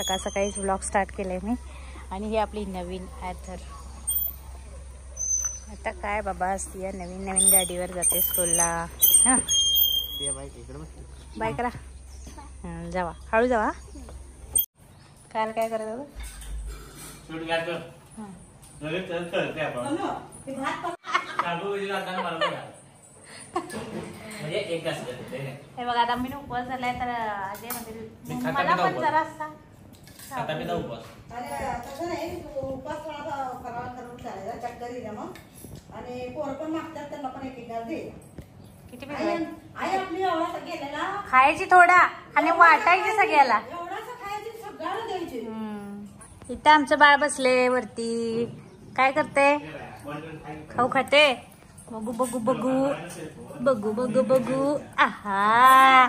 सकाळ सकाळीच blog start केलं आहे मी. आणि ही आपली नवीन ॲथर. आता काय बाबा असती या नवीन नवीन गाडीवर जाते स्कूलला हां. बाय करा. जावा. हळू जावा. काल काय करत हं. बघा. म्हणजे. हे बघा आता मी उपवास झालाय तर अजय म्हणजे मला पण उपवास. उपवास अरे तसं नाही. थोडासा फराळ करून चालायचा चक्कर येईल मग. आणि पोरं पण मागतात त्यांना पण एक एक घास दे. किती आई पिकवाय आई आपली एवढासा गेलेला. खायची थोडा. आणि वाटायची सगळ्याला. एवढासा खायची. सगळ्याला द्यायची. हम्म. इथं आमचं बाळ बसले वरती. काय करते? खाऊ खाते? बघू बघू बघू. बघू बघू बघू. आहा.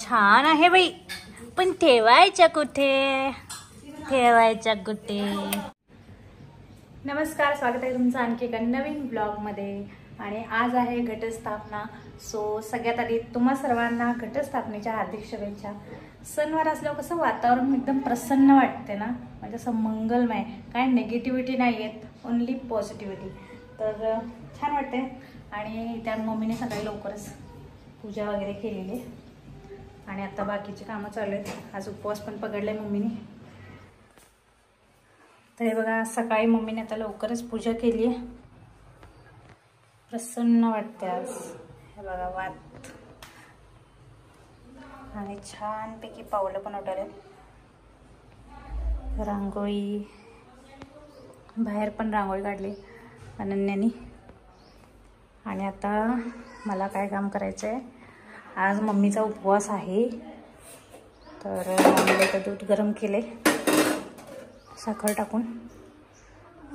छान आहे बाई. पण ठेवायच्या कुठे? खेळवायच्या कुठे? नमस्कार स्वागत आहे तुमचं आणखी एका नवीन ब्लॉगमध्ये. आणि आज आहे घटस्थापना. सो सगळ्यात आधी तुम्हा सर्वांना घटस्थापनेच्या हार्दिक शुभेच्छा. सणवार असल्यावर कसं वातावरण एकदम प्रसन्न वाटते ना? म्हणजे असं मंगलमय. काय नेगेटिव्हिटी नाही आहेत ओन्ली पॉझिटिव्हिटी तर छान वाटते आणि त्या मम्मीने सकाळी लवकरच पूजा वगैरे केलेली. आहे. आणि आता बाकीची कामं चालू आहेत. आज उपवास पण पकडले मम्मीने. तर हे बघा आज सकाळी मम्मीने आता लवकरच पूजा केली आहे. प्रसन्न वाटते आज. हे बघा वात. आणि छानपैकी पावलं पण उठाले रांगोळी. बाहेर पण रांगोळी काढली अनन्यानी. आणि आता मला काय काम करायचं आहे आज मम्मीचा उपवास आहे. तर मम्मीला तर दूध गरम केले साखर टाकून.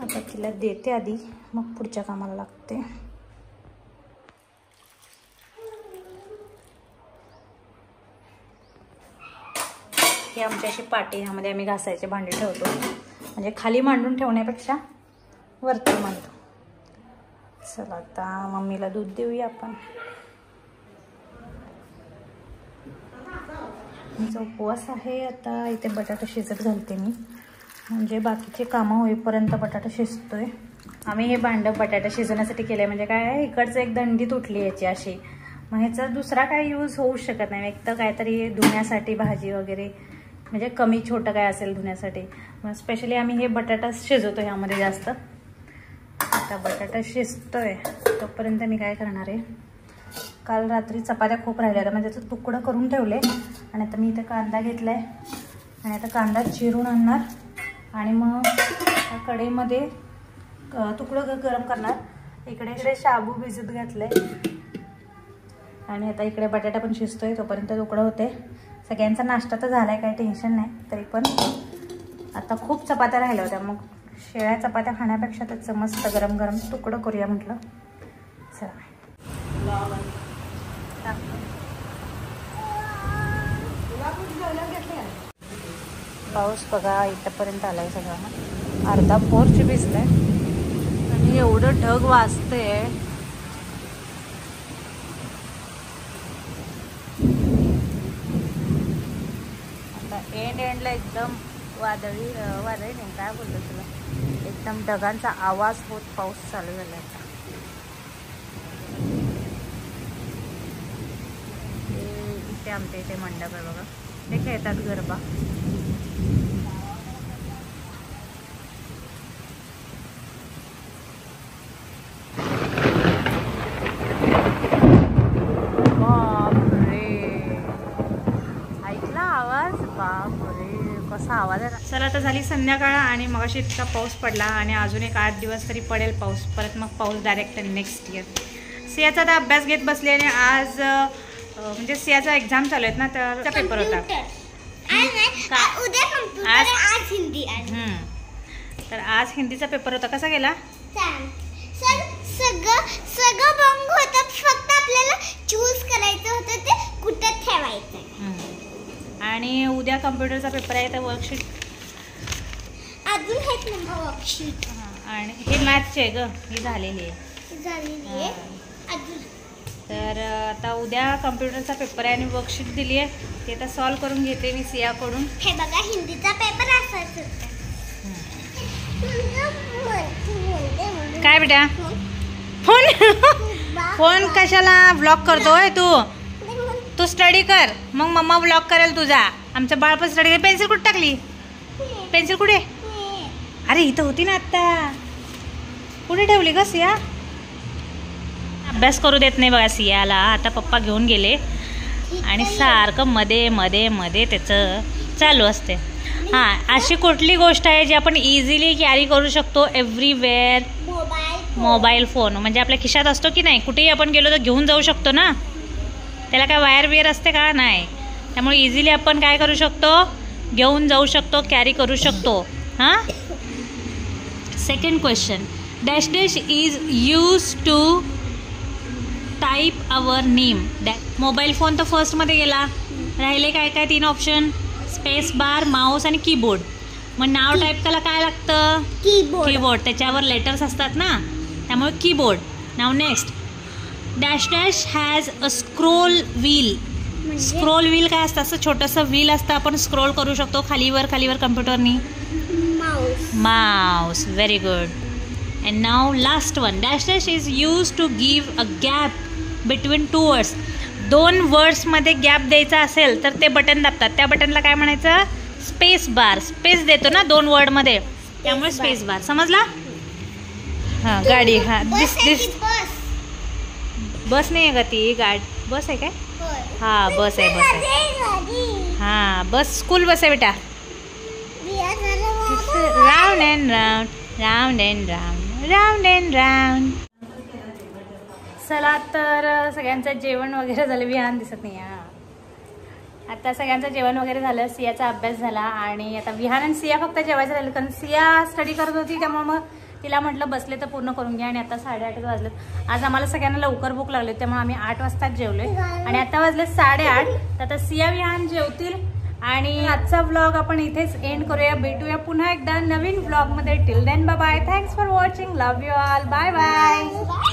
आता तिला देते आधी मग पुढच्या कामाला लागते. हे आमची अशी पाटी ह्यामध्ये आम्ही घासायचे भांडे ठेवतो. म्हणजे खाली मांडून ठेवण्यापेक्षा वरती मांडतो. चला आता मम्मीला दूध देऊया आपण. जो उपवास आहे आता इथे बटाटा शिजत घालते मी. म्हणजे बाकीचे कामं होईपर्यंत बटाटा शिजतोय. आम्ही हे भांडं बटाटा शिजवण्यासाठी केलं आहे म्हणजे काय इकडचं एक दंडी तुटली याची अशी. मग ह्याचा दुसरा काय यूज होऊ शकत नाही. एक तर काहीतरी धुण्यासाठी भाजी वगैरे. म्हणजे कमी छोटं काय असेल धुण्यासाठी. मग स्पेशली आम्ही हे बटाटा शिजवतो ह्यामध्ये जास्त. आता बटाटा शिजतोय. तोपर्यंत मी काय करणार आहे? काल रात्री चपात्या खूप राहिल्या होत्या. म्हणजे त्याचं तुकडं करून ठेवले. आणि आता मी इथं कांदा घेतला आहे आणि आता कांदा चिरून आणणार. आणि मग त्या कढईमध्ये तुकडं ग- गरम करणार. इकडे इकडे शाबू भिजत घातले आणि आता इकडे बटाटा पण शिजतोय तोपर्यंत तुकडं होते. सगळ्यांचा नाश्ता तर झाला आहे काही टेन्शन नाही. तरी पण आता खूप चपात्या राहिल्या होत्या. मग शेळ्या चपात्या खाण्यापेक्षा त्याचं मस्त गरम गरम तुकडं करूया म्हटलं. चला. पाऊस बघा इथंपर्यंत आलाय सगळा. अर्धा पोर्च आहे आणि एवढं ढग वाजते आता एंड एंडला एकदम वादळी वादळी नाही काय बोलतो तुला? एकदम ढगांचा आवाज होत पाऊस चालू झाला आता. इथे आमच्या इथे मंडप आहे बघा. ते खेळतात गरबा बापरे ऐकला आवाज बापरे कसा आवाज आहे चला आता झाली संध्याकाळ आणि मग इतका पाऊस पडला आणि अजून एक आठ दिवस तरी पडेल पाऊस. परत मग पाऊस डायरेक्ट नेक्स्ट इयर सियाचा आता अभ्यास घेत बसले आणि आज म्हणजे सियाचा एक्झाम चालू आहेत ना तर पेपर होता. आज- आज हिंदी. तर आज हिंदीचा पेपर होता. कसा गेला? सगळं सगळं बंग होतं. फक्त आपल्याला चूज करायचं होतं ते कुठं ठेवायचं. आणि उद्या कम्प्युटरचा पेपर आहे तर वर्कशीट अजून आहेत ना आणि हे मॅथचे आहे ग ही झालेली आहे. तर आता उद्या कम्प्युटरचा पेपर आहे आणि वर्कशीट दिली आहे. ते आता सॉल्व करून घेते मी सियाकडून. हे बघा हिंदीचा पेपर असायचा काय बेटा? फोन? फोन कशाला ब्लॉक करतोय तू? तू स्टडी कर. मग मम्मा ब्लॉक करेल तुझा. आमचं बाळपण स्टडी पेन्सिल कुठे टाकली? पेन्सिल कुठे? अरे इथं होती ना आत्ता. कुठे ठेवली ग सिया? अभ्यास करू देत नाही बघा सियाला. आता पप्पा घेऊन गेले. आणि सारखं मध्ये मध्ये मध्ये त्याचं चालू असते. हां अशी कुठली गोष्ट आहे जी आपण इझिली कॅरी करू शकतो एव्हरीवेअर मोबाईल फोन म्हणजे आपल्या खिशात असतो की नाही? कुठेही आपण गेलो तर घेऊन जाऊ शकतो ना? त्याला काय वायर बियर असते का? नाही. त्यामुळे इझिली आपण काय करू शकतो? घेऊन जाऊ शकतो कॅरी करू शकतो. हां? Second question dash dash is use to type our name dash mobile phone तर फर्स्टमध्ये गेला. राहिले काय काय तीन ऑप्शन स्पेस बार माऊस आणि कीबोर्ड मग नाव टाईप करायला काय लागतं? कीबोर्ड कीबोर्ड त्याच्यावर लेटर्स असतात ना? त्यामुळे keyboard now next dash dash has a scroll wheel scroll wheel काय असतं? असं छोटंसं व्हील असतं. आपण स्क्रोल करू शकतो खालीवर खालीवर कम्प्युटरनी mouse mouse very good and now last one dash dash is use to give a gap between two words दोन वर्ड्समध्ये गॅप द्यायचा असेल तर ते बटन दाबतात. त्या बटनला काय म्हणायचं? स्पेस बार स्पेस देतो ना दोन वर्डमध्ये त्यामुळे bar. स्पेस बार समजला? हां गाडी. हां दिस दिस बस नाही आहे का ती? गाड बस आहे काय. हां बस आहे बस आहे. हां बस स्कूल बस आहे बेटा. Round and round, round and round, round and round. चला तर सगळ्यांचं जेवण वगैरे झालं. विहान दिसत नाही आता सगळ्यांचं जेवण वगैरे झालं सियाचा अभ्यास झाला आणि आता विहान आणि सिया फक्त जेवायचं राहिलं. कारण सिया स्टडी करत होती त्यामुळे मग तिला म्हटलं बसले तर पूर्ण करून घ्या. आणि आता साडेआठ वाजलेत. आज आम्हाला सगळ्यांना लवकर भूक लागली त्यामुळे आम्ही आठ वाजताच जेवलोय. आणि आता वाजले साडेआठ. तर आता सिया विहान जेवतील. आणि आजचा व्लॉग आपण इथेच एंड करूया. भेटूया पुन्हा एकदा नवीन व्लॉगमध्ये till then bye thanks for watching love you all bye bye bye